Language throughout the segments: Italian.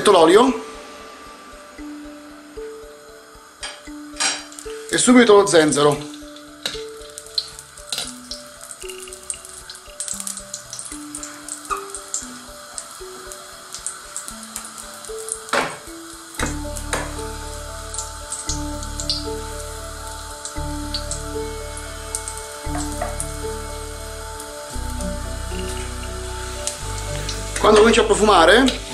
metto l'olio? E subito lo zenzero. Quando comincia a profumare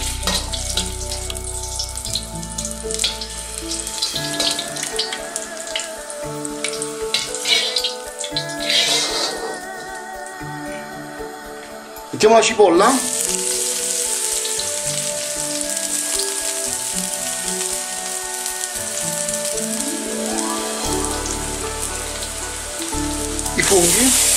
mettiamo la cipolla? I funghi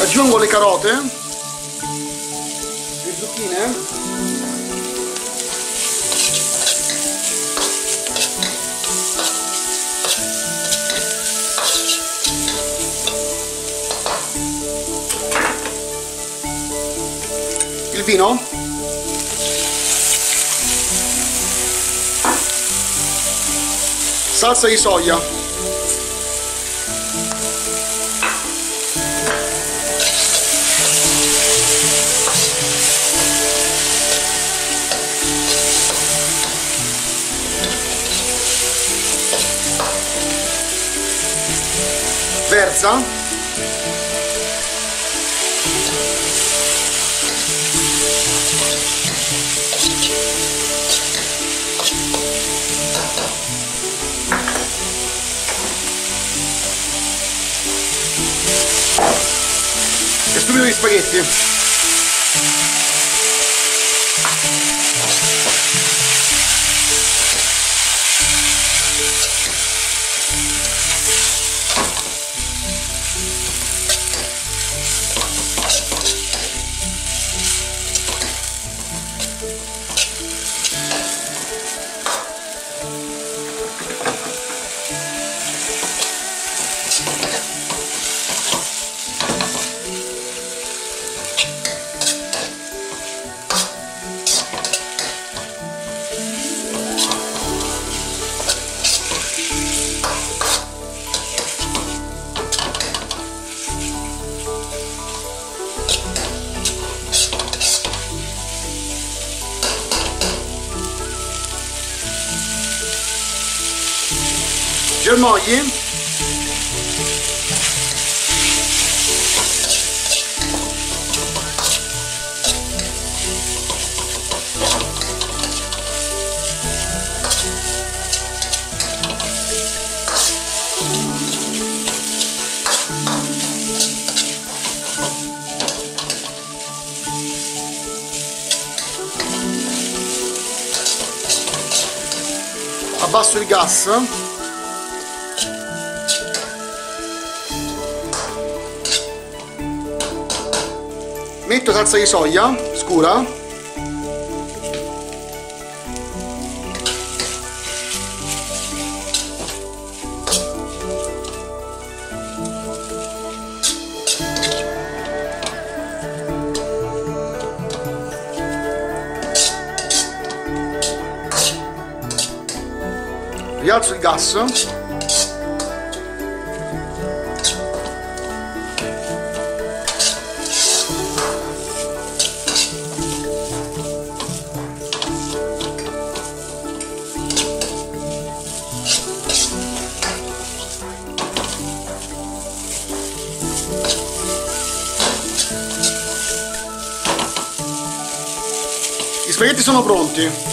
aggiungo le carote. Le zucchine. Il vino? Salsa di soia verza e subito gli spaghetti germogli abbasso il gas metto salsa di soia scura. Rialzo il gas spaghetti sono pronti